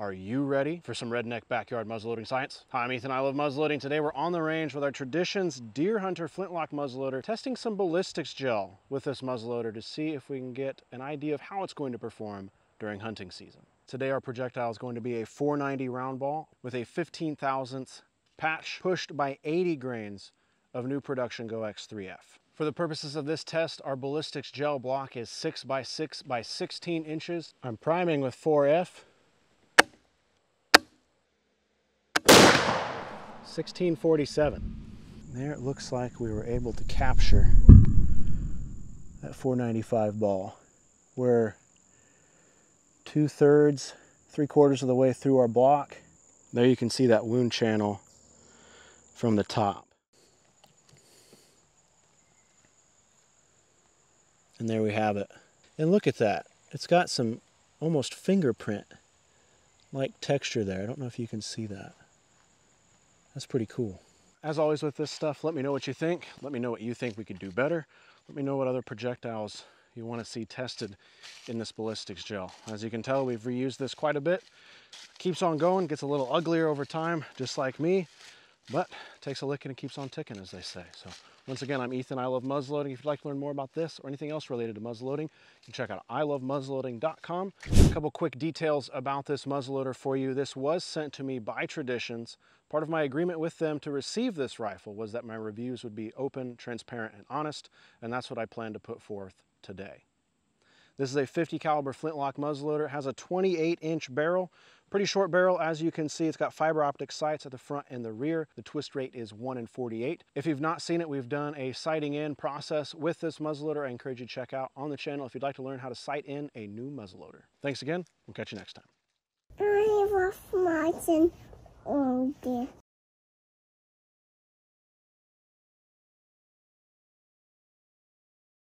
Are you ready for some redneck backyard muzzleloading science? Hi, I'm Ethan, I love muzzleloading. Today we're on the range with our Traditions Deer Hunter Flintlock muzzleloader, testing some ballistics gel with this muzzleloader to see if we can get an idea of how it's going to perform during hunting season. Today our projectile is going to be a 490 round ball with a 15 thousandths patch pushed by 80 grains of new production Go X3F. For the purposes of this test, our ballistics gel block is 6 by 6 by 16 inches. I'm priming with 4F 1647. There it looks like we were able to capture that 495 ball. We're two thirds, three quarters of the way through our block. There you can see that wound channel from the top. And there we have it. And look at that. It's got some almost fingerprint like texture there. I don't know if you can see that. That's pretty cool. As always with this stuff, let me know what you think. Let me know what you think we could do better. Let me know what other projectiles you want to see tested in this ballistics gel. As you can tell, we've reused this quite a bit. Keeps on going, gets a little uglier over time, just like me, but takes a licking and keeps on ticking, as they say. So once again, I'm Ethan. I love muzzleloading. If you'd like to learn more about this or anything else related to muzzleloading, you can check out ilovemuzzleloading.com. A couple quick details about this muzzleloader for you. This was sent to me by Traditions. Part of my agreement with them to receive this rifle was that my reviews would be open, transparent, and honest, and that's what I plan to put forth today. This is a 50 caliber flintlock muzzleloader. It has a 28 inch barrel, pretty short barrel. As you can see, it's got fiber optic sights at the front and the rear. The twist rate is one in 48. If you've not seen it, we've done a sighting in process with this muzzleloader. I encourage you to check out on the channel if you'd like to learn how to sight in a new muzzleloader. Thanks again. We'll catch you next time. I was watching all this.